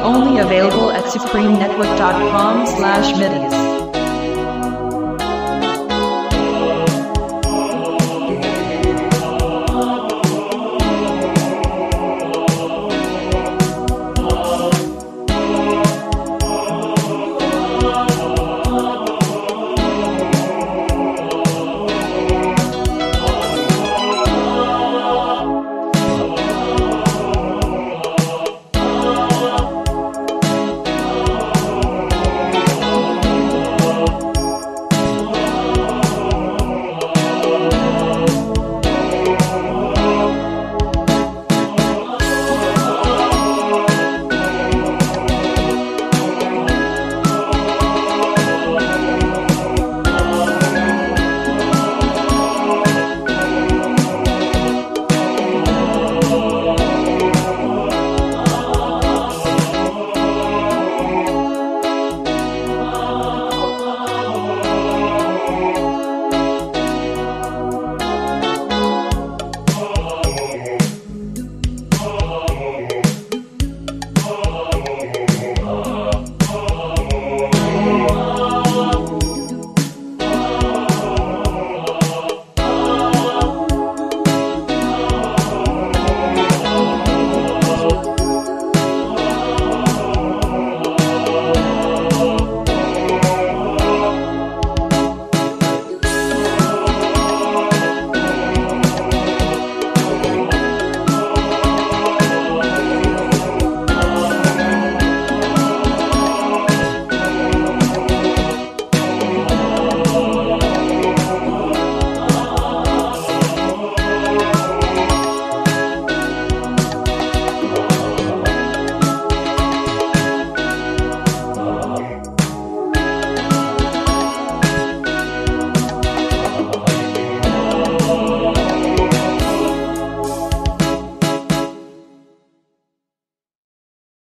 Only available at supremenetwork.com slash midis.